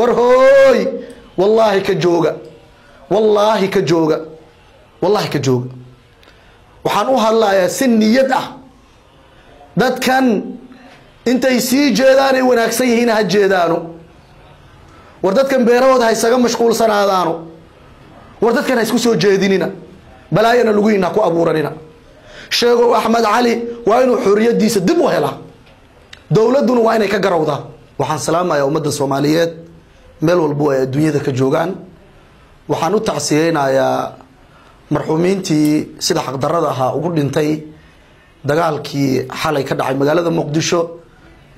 war hooy. Wallaahi ka jooga. Wallaahi ka jooga. Wallaahi ka jooga. Waxaan u hadlayaa si niyad ah. Dadkan intay sii jeedaanay wanaagsan yihiin ha jeedaano. War dadkan beerahooda ha isaga mashquulsanaadaano. War dadkan ha isku soo jeedinina. Balaayana lugihiina ha ku abuuranina. Sheegow axmed cali waa inuu xoriyadiisa dib u helaa dowladduna waa inay ka garawdaa waxaan salaamayaa ummadda soomaaliyeed meel walbo ay adduunyada ka joogaan. Waxaan u tacsiyeynayaa marxuumiintii sida xaqdarada ahaa ugu dhintay dagaalkii xalay ka dhacay magaalada muqdisho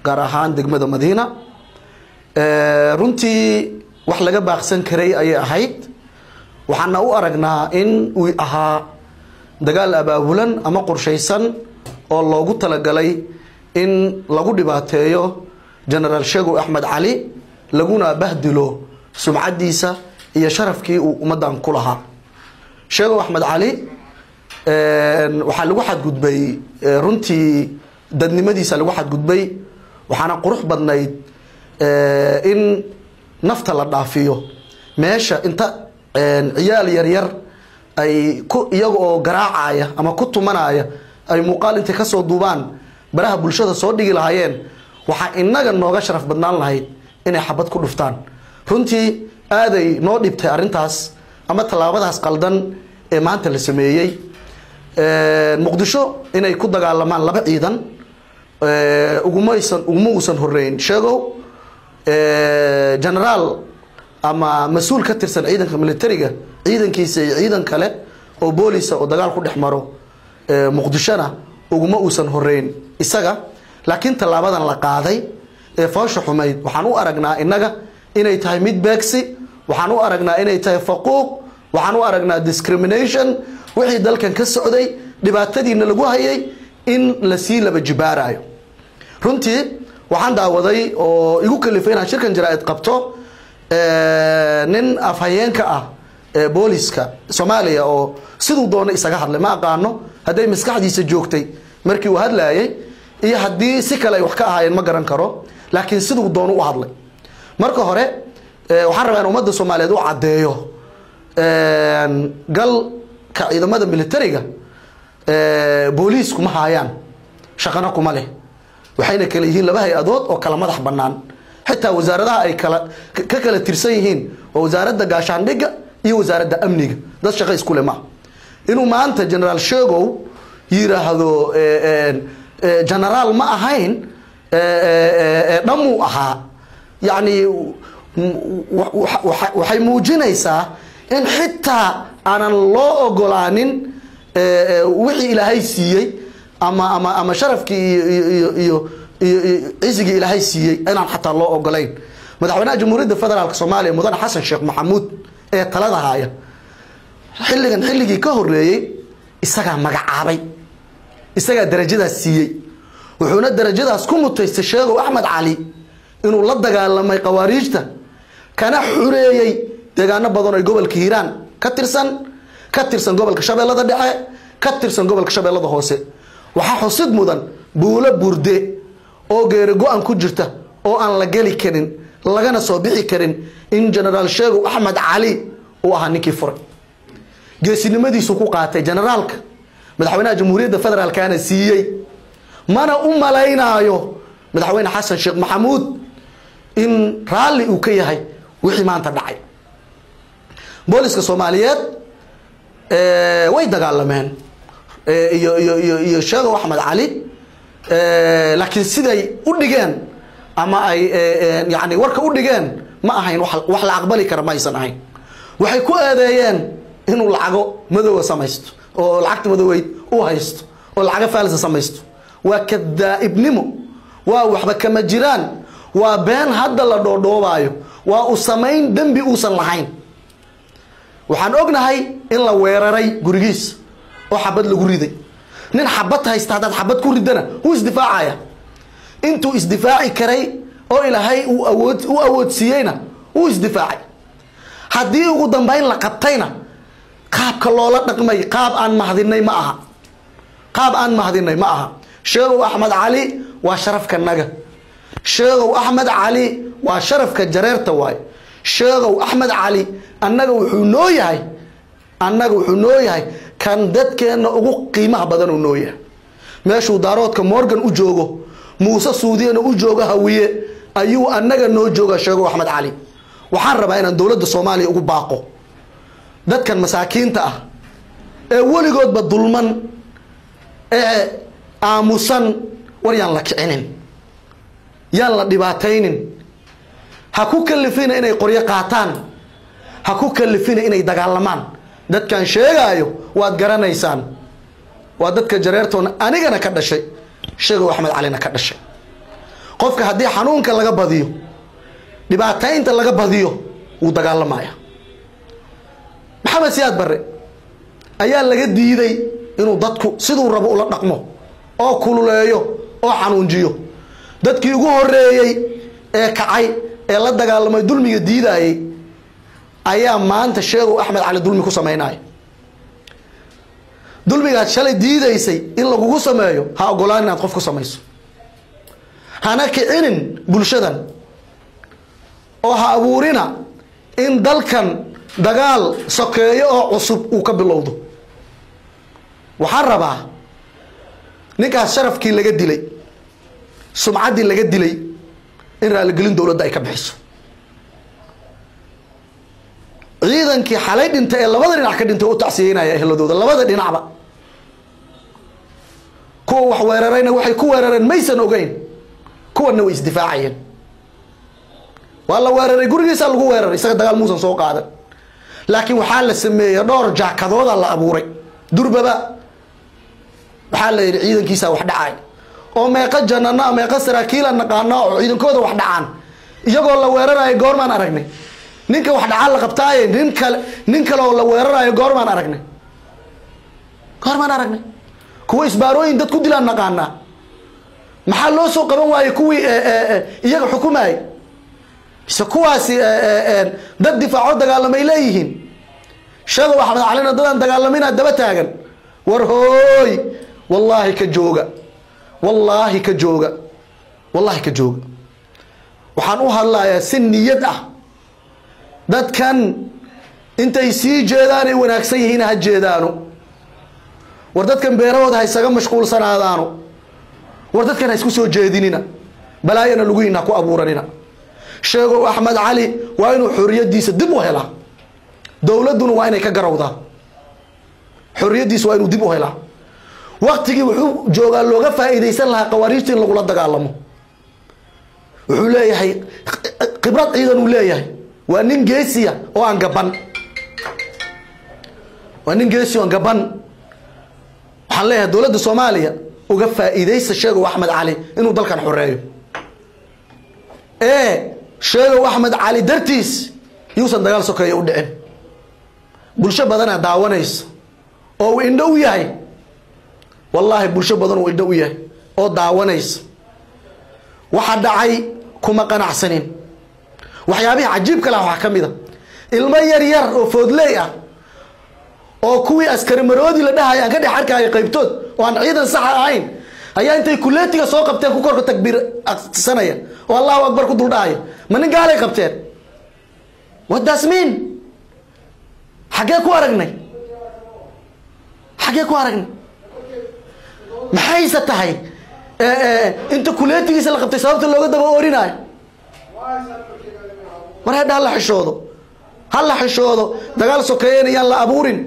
gaar ahaan degmada madiina. Runtii wax laga baaqsan karay ayay ahayd. Waxaana u aragnaa in uu ahaa dagaal abaabulan ama qorshaysan oo loogu talagalay in lagu dhibaateeyo genaraal sheegow axmed cali laguna bahdilo sumcadiisa iyo sharafkii uu ummaddan ku lahaa. Sheegow axmed cali waxaa lagu xadgudbay runtii dadnimadiisa lagu xadgudbay waxaana qurux badnayd in nafta la dhaafiyo. Meesha inta ciyaal yaryar ay ku iyaga oo garaacaya ama ku tumanaya ay muuqaal intay ka soo duubaan baraha bulshada soo dhigi lahaayeen waxaa inaga nooga sharaf badnaan lahayd inay xabad ku dhuftaan. Runtii aaday noo dhibtay arrintaas ama tallaabadaas qaldan ee maanta la sameeyey. Muqdisho inay ku dagaalamaan laba ciidan. Ugumaysan uguma uusan horeyn sheegow. Genaraal ama mas'uul ka tirsan ciidanka militariga ciidankiisa iyo ciidan kale oo boolisa oo dagaal ku dhex maro muqdishona uguma uusan horeyn isaga laakiin tallaabadan la qaaday ee foosha xumayd. Waxaan u aragnaa innaga inay tahay mid beegsi waxaan u aragnaa inay tahay faquuq waxaan u aragnaa discrimination. Wixii dalkan ka socday dhibaatadiina lagu hayay in la sii laba jibaarayo runtii waxaan daawaday oo igu kalifay inaan shirkan jaraa-id qabto nin afhayeenka ah ee booliska soomaaliya oo siduu doono isaga hadlay. Ma aqaano hadday maskaxdiisa joogtay markii uu hadlayay iyo haddii si kale ay wax ka ahaayeen ma garan karo laakiin siduu doono u hadlay. Marka hore waxaan rabaa in ummadda soomaaliyeed u caddeeyo galka ciidamada militariga booliis kuma haayaan shaqana kuma leh. Waxayna kala yihiin laba hay'adood oo kala madax bannaan. Xitaa wasaaradaha ay kala ka kala tirsan yihiin oo wasaaradda gaashaandhigga iyo wasaaradda amniga. Dad shaqo isku le maa inuu maanta genaraal sheegow yiraahdo genaraal ma ahayn dhamuu ahaa. Yacni waxay muujinaysaa in xitaa aanan loo ogolaanin wixii ilaahay siiyey ama ama ama sharafkii iyo iyo iyo cisigii ilaahay siiyey inaan xataa loo ogolayn. Madaxweynaha jamhuuriyadda federaalk soomaaliya mudane xasan sheekh maxamuud ee talada haaya xilligan xilligii ka horeeyey isagaa magacaabay. Isagaa darajadaas siiyey wuxuuna darajadaas ku mutaystay sheegow axmed cali inuu la dagaalamay khawaariijta kana xureeyey deegaano badan oo gobolka hiiraan. Ka tirsan ka tirsan gobolka shabeellada dhexe ka tirsan gobolka shabeellada hoose. Waxaa xusid mudan buulo burde oo geeri go-an ku jirta oo aan la geli karin lagana soo bixi karin in genaraal sheegow axmed cali uu ahaa ninkii furay. Geesinimadiisu ku qaatay generaalka madaxweynaha jamhuuriyadda federaalkana siiyey mana u malaynaayo. Madaxweyne xasan sheekh maxamuud in raalli uu ka yahay wixii maanta dhacay. Booliska soomaaliyeed way dagaalameen. Iyo iyo iyo iyo axmed cali laakiin siday u dhigeen ama ay yani warka u dhigeen ma ahayn wax la aqbali kara ma aysan ahayn. Waxay ku eedeeyeen inuu lacago madoowa samaysto oo lacagta madoweyd u haysto oo lacago faalisa samaysto waa kadaa'ibnimo waa waxba kama jiraan. Waa been hadda la dhoodhoobaayo. Waa u samayn dembi uusan lahayn. Waxaan ognahay in la weeraray gurigiisa oo xabad lagu riday. Nin xabad haysta haddaad xabad ku ridana wuu isdifaacaya. Intuu isdifaaci karay oo ilaahay uu awoodsiiyeyna wuu isdifaacay. Haddii ugu dambayn la qabtayna qaabka loola dhaqmay qaab aan mahdinay ma aha. Qaab aan mahdinay ma aha sheegow axmed cali waa sharafka naga. Sheegow axmed cali waa sharafka jareerta waaye sheegow axmed cali annaga wuxuu noo yahay annaga wuxuu noo yahay. Kan dadkeenna ugu qiimaha badan uu noo yahay. Meeshuu daaroodka morgan u joogo muuse suudiyana u joogo hawiye ayuu annaga noo jooga sheegow axmed cali waxaan rabaa inaan dowladda soomaaliya ugu baaqo. Dadkan masaakiinta ah ee weligoodba dulman ee aamusan war yaan la kicinin yaan la dhibaataynin. Ha ku kalifina inay qoryo qaataan ha ku kalifina inay dagaalamaan. Dadkan sheegaayo waad garanaysaan. Waa dadka jareertoona anigana ka dhashay sheegow axmed calina ka dhashay. Qofka haddii xanuunka laga badiyo dhibaataynta laga badiyo wuu dagaalamaya. Maxamed siyaad barre ayaa laga diiday inuu dadku siduu rabo ula dhaqmo oo kululeeyo oo xanuunjiyo. Dadkii ugu horeeyey ee kacay ee la dagaalamay dulmiga diidayey ayaa maanta sheegow axmed cali dulmi ku samaynaya dulmigaad shalay diidaysay in lagugu sameeyo ha ogolaan inaad qof ku samayso. Hana kicinin bulshadan oo ha abuurina in dalkan dagaal sokeeyo oo cusub uu ka bilowdo. Waxaan rabaa ninkaas sharafkii laga dilay sumcaddii laga dilay in raaligelin dowladda ay ka bixiso. Ciidankii xalay dhinta ee labada dhinac ka dhintay u tacsiyeynaya ehladooda labada dhinacba. Kuwa wax weerarayna waxay ku weerareen maysan ogeyn. Kuwanna way isdifaacayeen. Waa la weeraray gurigiisaa lagu weeraray isaga dagaal muusan soo qaadan. Laakiin waxaa la sameeyey dhowr jaakadooda la abuuray. Durbaba waxaa la yidhi ciidankiisaa wax dhacay. Oo meeqa janana meeqa saraakiila naqaana oo ciidankooda wax dhacaan. Iyagoo la weerarayo goormaan aragnay. Ninka wax dhacaan la qabtaaye nin kale nin kale oo la weerarayo goormaan aragnay. Goormaan aragnay. Kuwa isbaarooyin dad ku dilaan naqaanaa. Maxaa loo soo qaban waayey kuwii iyaga xukumayay mise kuwaasi dad difaaco dagaalamay leeyihiin? Sheegow axmed calina dadaan dagaalamina daba taagan. War hooy wallaahi ka jooga. Wallaahi ka jooga. Wallaahi ka jooga. Waxaan u hadlayaa si niyad ah. Dadkan intay sii jeedaanay wanaagsan yihiin ha jeedaano. War dadkan beerahooda ha isaga mashquulsanaadaano. War dadkan ha isku soo jeedinina. Balaayana lugihiina ha ku abuuranina. Sheegow axmed cali waa inuu xoriyadiisa dib u helaa. Dowladduna waa inay ka garawdaa xoriyadiisa waa inuu dib u helaa waktigii wuxuu joogaa looga faa'iidaysan lahaa qawaariijta in lagula dagaalamo. Wuxuu leeyahay khibrad ciidan uu leeyahay. Waa nin geesiya oo aan gaban. Waa nin geesi oo aan gaban. Waxaan leeyahay dowladda soomaaliya uga faa'iidaysa sheegow axmed cali inuu dalkan xoreeyo. Ee sheegow axmed cali dartiis yuusan dagaal sokeeya u dhicin. Bulsho badanaa daawanaysa. Oo uu indho u yahay wallaahi bulsho badan uu indho u yahay oo daawanaysa. Waxa dhacay kuma qanacsanin. Waxyaabihii cajiibka laha waxaa ka mid a. Ilmo yar yar oo foodley ah oo kuwii askari maroodi la dhahay aan ka dhex arkaayo qaybtood oo aan ciidan saxa ahayn ayaa intay kuleetiga soo qabteen ku korka takbiir aksanaya oo allahu akbar ku duldhahaya ma nin gaalay qabteen? Wadasmiin xaggee ku aragnay? Xaggee ku aragnay maxayse tahay? Inta kuleetigiisa la qabtay sababta looga daba orinaayo mar hedha hala xishoodo. Hala xishoodo. Dagaal sokeeyeen yaan la abuurin.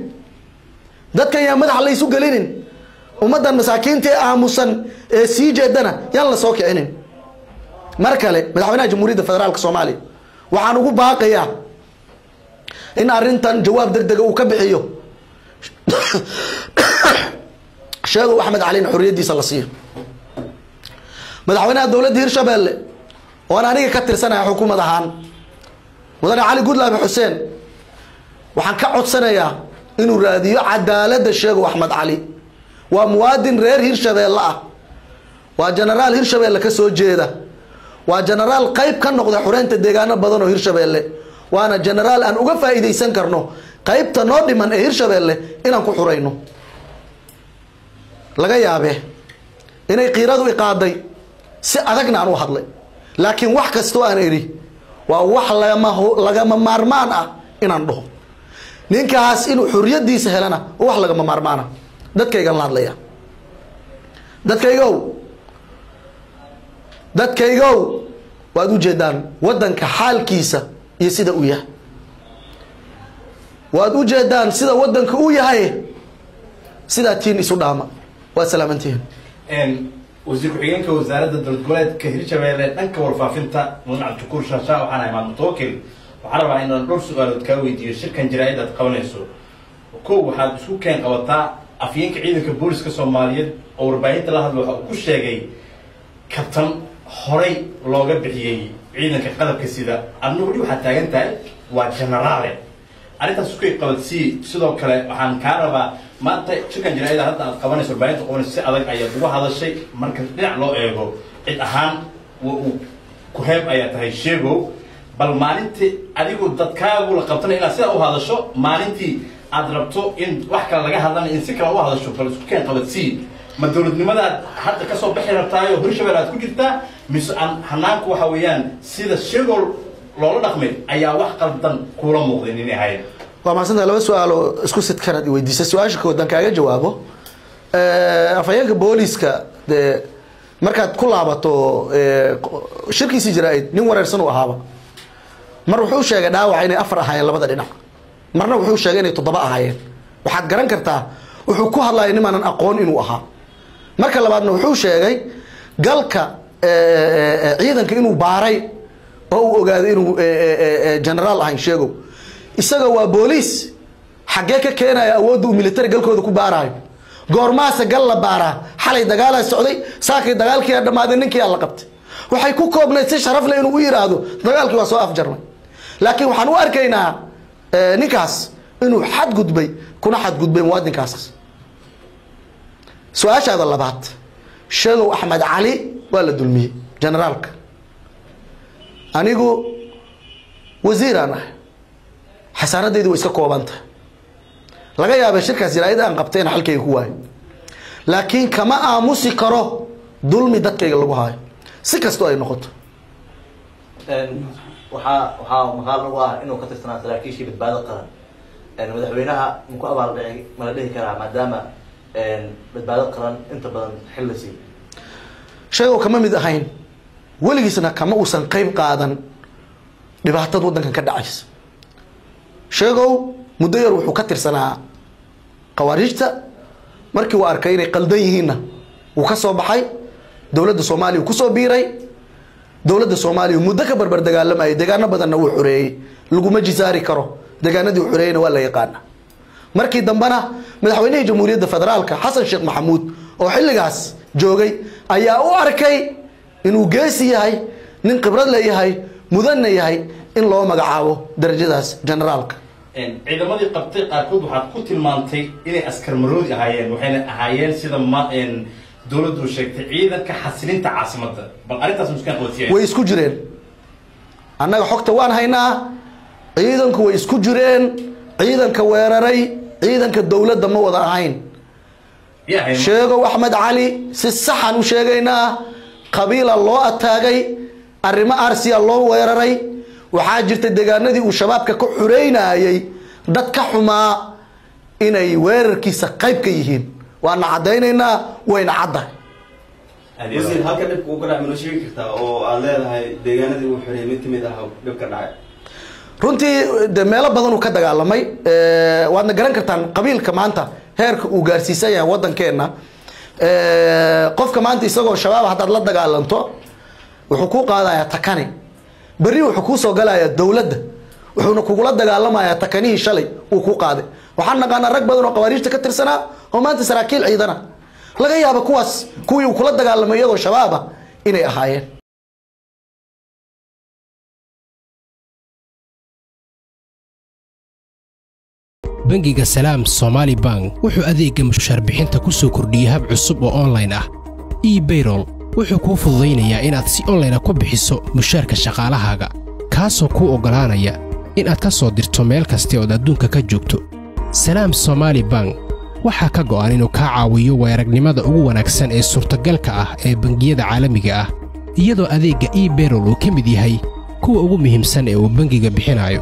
Dadkan yaan madaxa la isu gelinin. Ummaddan masaakiinta ee aamusan ee sii jeedana yaan la soo kicinin. Mar kale madaxweynaha jamhuuriyadda federaalka soomaaliya waxaan ugu baaqayaa in arrintan jawaab deg dega uu ka bixiyo sheegow axmed calina xoriyaddiisa la siiyo madaxweynaha dowladda hirshabeelle oan aniga ka tirsanaya xukuumad ahaan mudane cali gudlaabe xuseen waxaan ka codsanayaa inuu raadiyo cadaaladda sheegow axmed cali. Waa muwaadin reer hirshabeelle ah. Waa jenaraal hirshabeelle ka soo jeeda. Waa jenaraal qayb ka noqda xureynta deegaano badan oo hirshabeelle waana jenaraal aan uga faa'iidaysan karno qaybta noo dhiman ee hirshabeelle inaan ku xurayno laga yaabee inay qiiradu iqaaday si adagna aan u hadlay. Laakiin wax kastoo aan idhi waa wax lagama maarmaan ah inaan dhaho. Ninkaas inuu xorriyadiisa helana wax lagama maarmaana dadkaygan la hadlaya. Dadkaygow dadkaygow waad u jeedaan waddanka xaalkiisa iyo sida uu yahay. Waad u jeedaan sida waddanka uu yahay. Sidaa tiin isu dhaama waad salaamantihiin wasiir ku-xigeenka wasaaradda dowlad goboleedka hirshabeelle dhanka warfaafinta mudane cabdishakuur shaashaa waxaan ahay maamul mutawakil waxaan rabaa inaan dhowr su'aalood kaa weydiiyo shirkan jaraa'id aad qabanayso. Kow waxaad isku keen qabataa afyeenka ciidanka booliska soomaaliyeed oo warbaahinta la hadla waxa uu ku sheegay kabtan horay looga bixiyey ciidanka qadabka sida. Adna weli waxaad taagan tahay waa genaraale arrintaas isku qabadsii sidoo kale waxaan kaa rabaa maanta shirkan jaraa'ida hadda aad qabanayso warbaahinta qabanayso si adag ayaad uga hadashay. Marka dhinac loo eego cid ahaan ku-heeb ayaa tahay sheegow bal maalintii adigu dadkaagu la qabtanay inaad sidaa u hadasho maalintii aad rabto in wax kale laga hadlana in si kale u hadasho bal isku keen qabadsii ma dowladnimadaad hadda ka soo bixi rabtaayo hirshabelle aad ku jirtaa? Mise aan hanaanku waxa weeyaan sida sheegow loola dhaqmay ayaa wax qaldan kuula muuqday nin ahayd waa mahadsantahay laba su'aalo isku sidkanaad weydiisay su'aasha kood aan kaaga jawaabo. Afhayeenka booliska dee markaad ku laabato shirkiisii jaraa-id nin wareersan uu ahaaba. Mar wuxuu sheegay dhaawaca inay afar ahaayeen labada dhinac. Marna wuxuu sheegay inay toddoba ahaayeen. Waxaad garan kartaa wuxuu ku hadlaya nimaanan aqoon inuu ahaa. Marka labaadna wuxuu sheegay galka ciidanka inuu baaray oo uu ogaaday inuu genaraal ahayn sheegow isaga waa booliis xaggee ka keenaya awoodda uu militari galkooda ku baaraayo goormaase gal la baaraa xalay dagaalaa socday saakii dagaalkiia dhammaaday ninkiiaa la qabtay. Waxay ku koobnayd si sharaf leh inuu u yidhaahdo dagaalkii waa soo afjarmay. Laakiin waxaan u arkaynaa ninkaas inuu xadgudbay kuna xadgudbay muwaadinkaas su'aashaada labaad sheegow axmed cali waa la dulmiyey generaalka. Anigu wasiiraan ah xasaanadaydu way iska koobantahay laga yaabay shirkaas jaraa'id aan qabtayna xalkayga ku waayo. Laakiin kama aamusi karo dulmi dadkayga lagu haayo. Si kastoo ay noqoto. Waxaa waxaa maqaal nagu ah inuu ka tirsanaa saraakiishii badbaado qaran. Madaxweynaha maku abaaldhici mala dhihi karaa maadaama badbaado qaran inta badan xil la siiyo sheegow kama mid ahayn weligiisna kama uusan qeyb qaadan dhibaatad waddankan ka dhacaysa sheegow muddo yar wuxuu ka tirsanaa khawaariijta. Markii uu arkay inay qaldan yihiinna wuu ka soo baxay. Dowladda soomaaliya uu ku soo biiray. Dowladda soomaaliya muddo ka barbar dagaalamayay deegaano badanna wuu xoreeyey laguma jisaari karo. Deegaanadii uu xoreeyeyna waa la yaqaana markii dambena madaxweynihii jamhuuriyadda federaalka xasan sheekh maxamuud oo xilligaas joogay ayaa u arkay inuu geesi yahay nin khibrad leeyahay mudanna yahay in loo magacaabo darajadaas generaalka ciidamadii qabtay qaarkood waxaad ku tilmaantay inay askar maroodi ahaayeen waxayna ahaayeen sida ma dowladdu sheegtay ciidanka xasilinta caasimadda bal arrintaas muskaan qabadsiya way isku jireen. Annaga xogta waan haynaa ciidanku way isku jireen ciidanka weeraray ciidanka dowladda ma wada ahayn. Sheegow axmed cali si saxan u sheegaynaa qabiila loo ataagay arrimo arsiya loo weeraray waxaa jirta deegaanadii uu shabaabka ka xureynayay dad ka xumaa inay weerarkiisa qayb ka yihiin. Waana caddaynaynaa wayna caddahay wasiir halka dhibka uu ka dhacay mana sheegi kartaa oo aad leedahay deegaanadii uu xirey mid ka mid ah dhibka dhacay. Runtii de meelo badan uu ka dagaalamay. Waadna garan kartaan qabiilka maanta heerka uu gaarsiisan yahay waddankeenna. Qofka maanta isagoo shabaab haddaad la dagaalanto wuxuu kuu qaadayaa takani berri wuxuu kuu soo galayaa dowladda wuxuuna kugula dagaalamayaa takanihii shalay uu ku qaaday. Waxaan naqaanaa rag badan oo qawaariijta ka tirsanaa oo maanta saraakiil ciidana. Laga yaaba kuwaas kuwii uu kula dagaalamay iyadoo shabaaba inay ahaayeen. Bangiga salaam somaali bank wuxuu adeegga mushaar bixinta ku soo kordhiyey hab cusub oo onlayn ah ebayrol wuxuu kuu fududaynayaa inaad si onlayna ku bixiso mushaarka shaqaalahaaga kaasoo kuu oggolaanaya inaad ka soo dirto meel kasta ood adduunka ka joogto. Salaam somaali bank waxaa ka go'an inuu kaa caawiyo weeragnimada ugu wanaagsan ee suurtagalka ah ee bangiyada caalamiga ah iyadoo adeegga ebayrol uu ka mid yahay kuwa ugu muhiimsan ee uu bangiga bixinayo